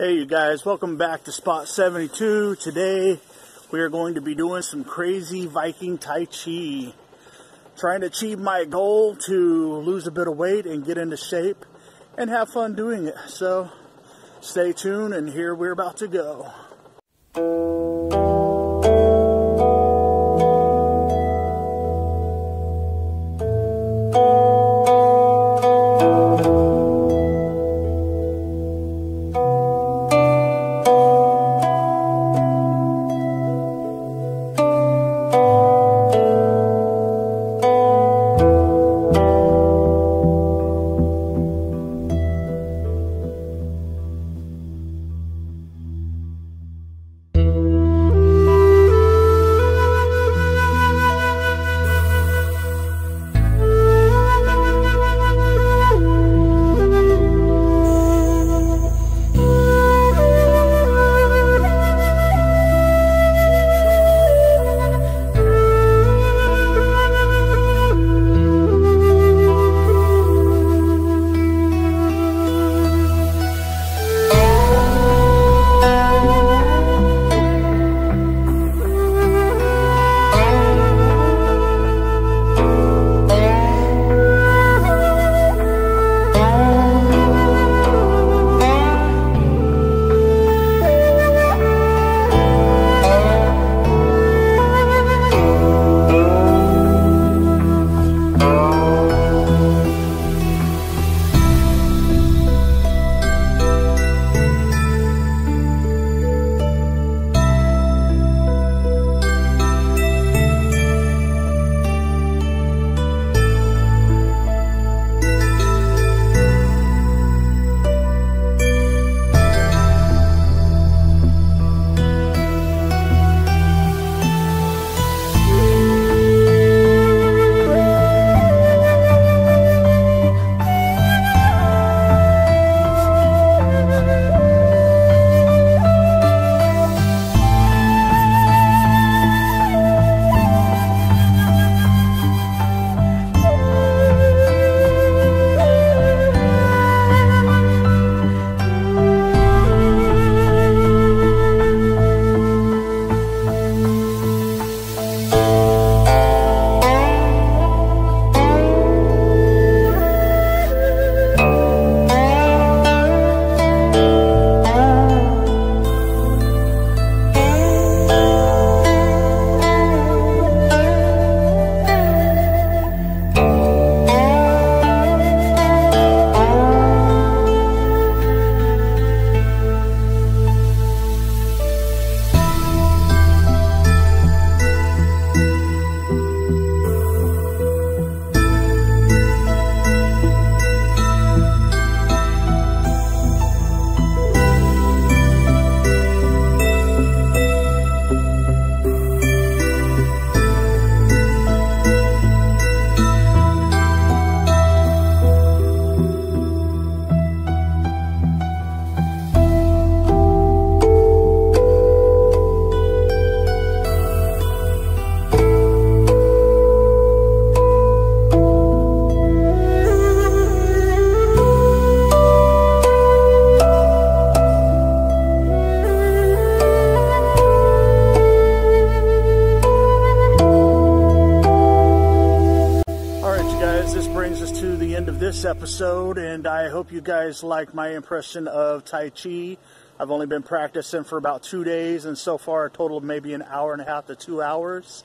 Hey you guys, welcome back to Spot 72. Today we are going to be doing some crazy Viking Tai Chi. Trying to achieve my goal to lose a bit of weight and get into shape and have fun doing it. So stay tuned and here we're about to go. This episode, and I hope you guys like my impression of Tai Chi. I've only been practicing for about two days, and so far a total of maybe an hour and a half to two hours.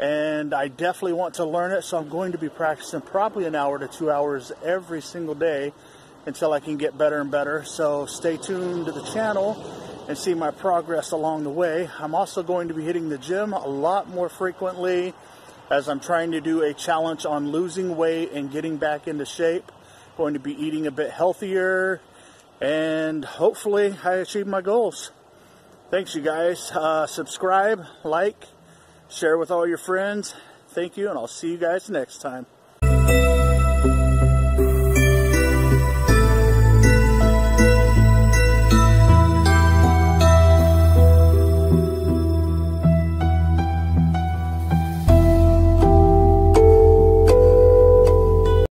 And I definitely want to learn it, so I'm going to be practicing probably an hour to two hours every single day until I can get better and better. So stay tuned to the channel and see my progress along the way. I'm also going to be hitting the gym a lot more frequently as I'm trying to do a challenge on losing weight and getting back into shape. Going to be eating a bit healthier and hopefully I achieve my goals. Thanks, you guys. Uh, subscribe, like, share with all your friends. Thank you, and I'll see you guys next time.